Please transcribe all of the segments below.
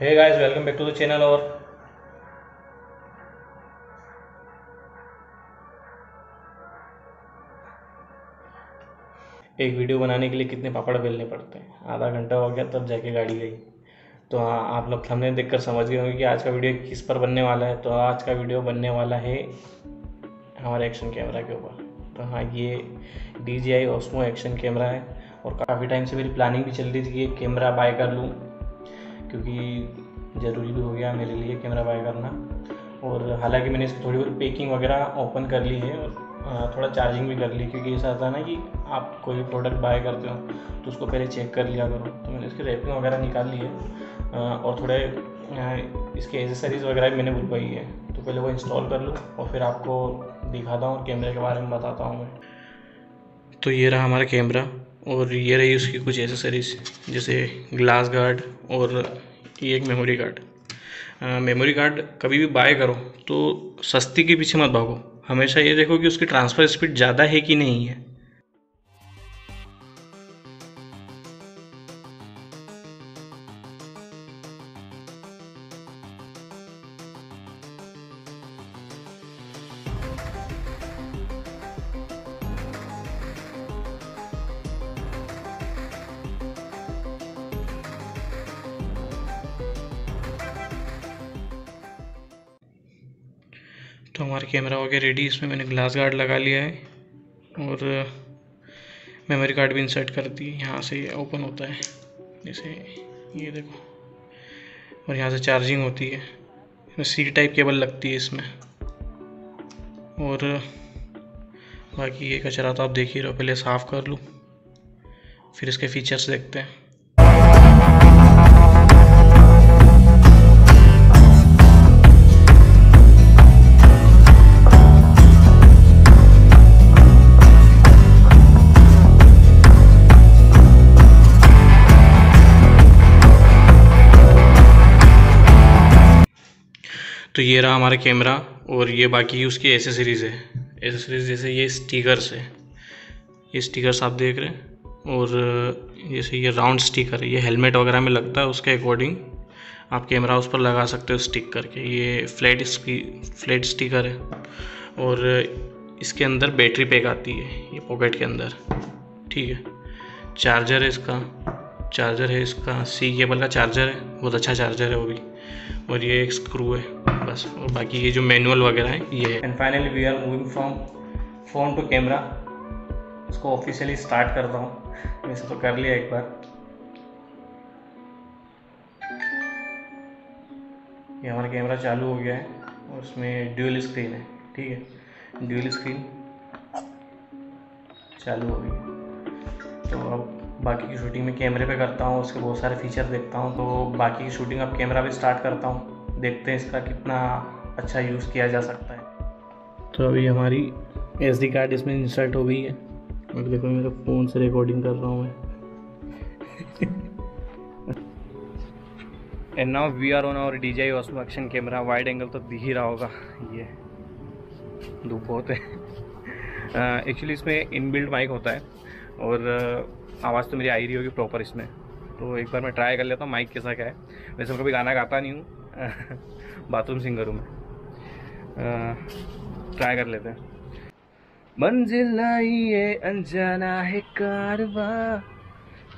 hey guys, welcome back to the channel और एक video बनाने के लिए कितने पापड़ बेलने पड़ते हैं? आधा घंटा हो गया, तब जाके गाड़ी गई। तो हाँ आप लोग हमने देखकर समझ गए होंगे कि आज का वीडियो किस पर बनने वाला है। तो आज का वीडियो बनने वाला है हमारे एक्शन कैमरा के ऊपर। तो हाँ ये D J I Osmo action camera है और काफ़ी टाइम से मेरी प्लानिंग भी चल रही थी कि एक कैमरा बाय कर लूँ। क्योंकि ज़रूरी भी हो गया मेरे लिए कैमरा बाय करना। और हालाँकि मैंने इसकी थोड़ी बहुत पैकिंग वगैरह ओपन कर ली है और थोड़ा चार्जिंग भी कर ली क्योंकि ऐसा है ना कि आप कोई भी प्रोडक्ट बाय करते हो तो उसको पहले चेक कर लिया करो। तो मैंने इसकी रैपिंग वगैरह निकाल ली है और थोड़े इसके एसेसरीज़ वगैरह भी मैंने बुलवाई है। तो पहले वो इंस्टॉल कर लूँ और फिर आपको दिखाता हूँ कैमरे के बारे में बताता हूँ मैं। तो ये रहा हमारा कैमरा। और ये रही उसकी कुछ एसेसरीज जैसे ग्लास गार्ड और ये एक मेमोरी कार्ड मेमोरी कार्ड कभी भी बाय करो तो सस्ती के पीछे मत भागो। हमेशा ये देखो कि उसकी ट्रांसफ़र स्पीड ज़्यादा है कि नहीं है। तो हमारा कैमरा हो गया रेडी इसमें मैंने ग्लास गार्ड लगा लिया है और मेमोरी कार्ड भी इंसर्ट कर दी, यहाँ से ओपन होता है। जैसे ये देखो, और यहाँ से चार्जिंग होती है। सी टाइप केबल लगती है इसमें। और, बाकी ये कचरा तो आप देख ही रहो पहले साफ़ कर लूँ, फिर इसके फीचर्स देखते हैं। तो ये रहा हमारा कैमरा और ये बाकी उसकी एसेसरीज़ है। एसेसरीज़ जैसे ये स्टिकर्स है। ये स्टिकर्स आप देख रहे हैं और जैसे ये राउंड स्टिकर है। ये हेलमेट वगैरह में लगता है उसके अकॉर्डिंग आप कैमरा उस पर लगा सकते हो स्टिक करके। ये फ्लैट फ्लैट स्टिकर है। और इसके अंदर बैटरी पैक आती है, ये पॉकेट के अंदर। ठीक है। चार्जर है इसका। चार्जर है इसका। सी केबल का चार्जर है। बहुत अच्छा चार्जर है वो भी। और ये एक स्क्रू है, बस। और बाकी ये जो मैनुअल वगैरह है, ये है। And finally we are moving from phone to camera इसको ऑफिशियली स्टार्ट करता हूँ। वैसे तो कर लिया एक बार। ये हमारा कैमरा चालू हो गया है और उसमें ड्यूल स्क्रीन है, ठीक है? ड्यूअल स्क्रीन चालू हो गई। तो अब बाकी की शूटिंग में कैमरे पे करता हूँ उसके बहुत सारे फीचर देखता हूँ तो बाकी की शूटिंग अब कैमरा पे स्टार्ट करता हूँ। देखते हैं इसका कितना अच्छा यूज़ किया जा सकता है। तो अभी हमारी एस डी कार्ड इसमें इंसर्ट हो गई है। और देखो मेरे फ़ोन से रिकॉर्डिंग कर रहा हूँ मैं। And now we are on our D J Osmo action camera wide angle तो दिख ही रहा होगा। ये धूप बहुत है। एक्चुअली uh, इसमें इनबिल्ड माइक होता है और आवाज़ तो मेरी आ रही होगी प्रॉपर इसमें। तो एक बार मैं ट्राई कर लेता हूँ माइक कैसा क्या है। वैसे मैं कभी गाना गाता नहीं हूँ। बाथरूम सिंगर हूँ मैं। ट्राई कर लेते हैं। मंजिल ये अनजाना है कारवा।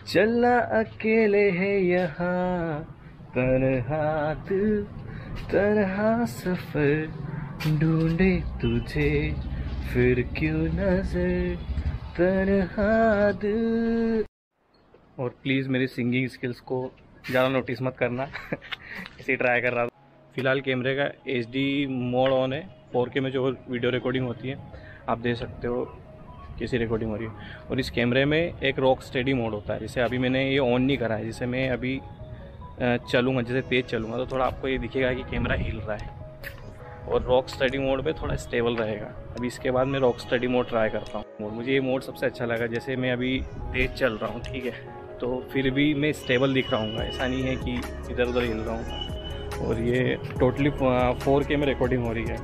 चलना अकेले है यहाँ। तनहा दिल तनहा सफ़र। ढूंढे तुझे, फिर क्यों नज़र? और प्लीज़ मेरी सिंगिंग स्किल्स को ज़्यादा नोटिस मत करना। इसे ट्राई कर रहा था फ़िलहाल कैमरे का एच डी मोड ऑन है। फोर के में जो वीडियो रिकॉर्डिंग होती है, आप देख सकते हो कैसी रिकॉर्डिंग हो रही है। और इस कैमरे में एक रॉक स्टडी मोड होता है। जिसे अभी मैंने ये ऑन नहीं करा है। जिसे मैं अभी चलूँगा, जैसे तेज़ चलूँगा तो थोड़ा आपको ये दिखेगा कि कैमरा हिल रहा है। और रॉक स्टडी मोड पे थोड़ा स्टेबल रहेगा। अभी इसके बाद मैं रॉक स्टडी मोड ट्राई करता हूँ। और मुझे ये मोड सबसे अच्छा लगा, जैसे मैं अभी तेज़ चल रहा हूँ, ठीक है? तो फिर भी मैं स्टेबल दिख रहा हूँ। ऐसा नहीं है कि इधर उधर हिल रहा हूँ। और ये टोटली फोर के में रिकॉर्डिंग हो रही है।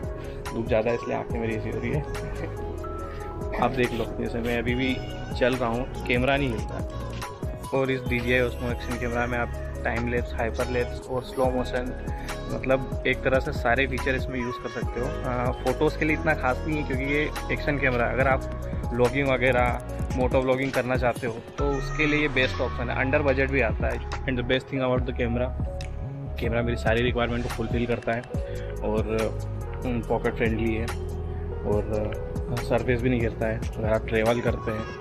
धूप ज़्यादा इसलिए आँखें मेरी ऐसी हो रही है। आप देख लो, जैसे मैं अभी भी चल रहा हूँ कैमरा नहीं हिलता। और इस D J I action camera में आप टाइम लेप्स हाइपर लेप्स और स्लो मोशन मतलब एक तरह से सारे फीचर इसमें यूज़ कर सकते हो। फ़ोटोज़ के लिए इतना खास नहीं है क्योंकि ये एक्शन कैमरा अगर आप ब्लॉगिंग वगैरह मोटो ब्लॉगिंग करना चाहते हो तो उसके लिए ये बेस्ट ऑप्शन है। अंडर बजट भी आता है। And the best thing about the camera camera मेरी सारी रिक्वायरमेंट को फुलफ़िल करता है और पॉकेट फ्रेंडली है और सरफेस भी नहीं गिरता है। अगर आप ट्रेवल करते हैं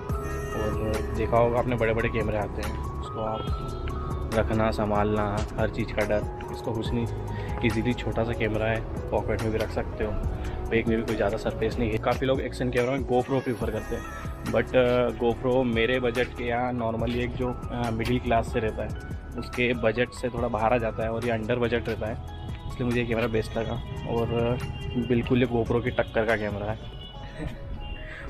और देखा होगा आपने बड़े बड़े कैमरे आते हैं, उसको आप रखना, संभालना, हर चीज़ का डर। इसको कुछ नहीं। इजीली छोटा सा कैमरा है पॉकेट में भी रख सकते हो। बैग में भी कोई ज़्यादा सरफेस नहीं है। काफ़ी लोग एक्शन कैमरा में गोप्रो प्रीफर करते हैं। बट गोप्रो मेरे बजट के यहाँ नॉर्मली एक जो मिडिल क्लास से रहता है, उसके बजट से थोड़ा बाहर आ जाता है और ये अंडर बजट रहता है। इसलिए मुझे ये कैमरा बेस्ट लगा। और बिल्कुल ये गोप्रो की टक्कर का कैमरा है।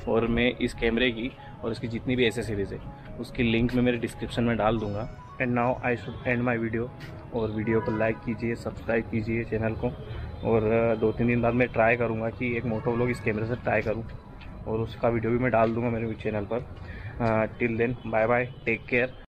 और मैं इस कैमरे की और इसकी जितनी भी एसेसरीज है, उसकी लिंक मैं मेरे डिस्क्रिप्शन में डाल दूँगा। And now I should end my video और वीडियो को लाइक कीजिए सब्सक्राइब कीजिए चैनल को। और दो तीन दिन बाद मैं ट्राई करूँगा कि एक मोटो लोग इस कैमरे से ट्राई करूँ। और उसका वीडियो भी मैं डाल दूँगा मेरे चैनल पर। Till then bye bye take care